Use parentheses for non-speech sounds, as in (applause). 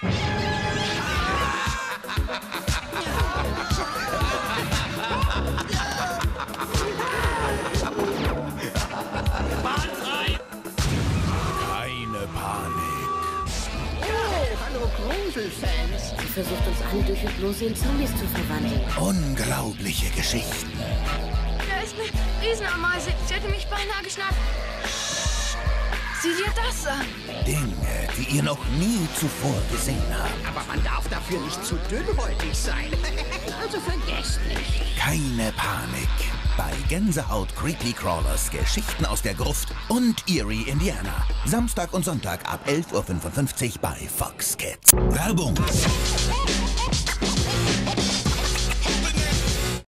Keine Panik. Hallo Gruselfans. Sie versucht uns alle durch Hypnose in Zombies zu verwandeln. Unglaubliche Geschichten. Da ist eine Riesenameise. Sie hätte mich beinahe geschnappt. An. Dinge, die ihr noch nie zuvor gesehen habt. Aber man darf dafür nicht zu dünnhäutig sein. (laughs) Also vergesst nicht. Keine Panik. Bei Gänsehaut Creepy Crawlers Geschichten aus der Gruft und Erie, Indiana. Samstag und Sonntag ab 11.55 Uhr bei Fox Kids. Werbung.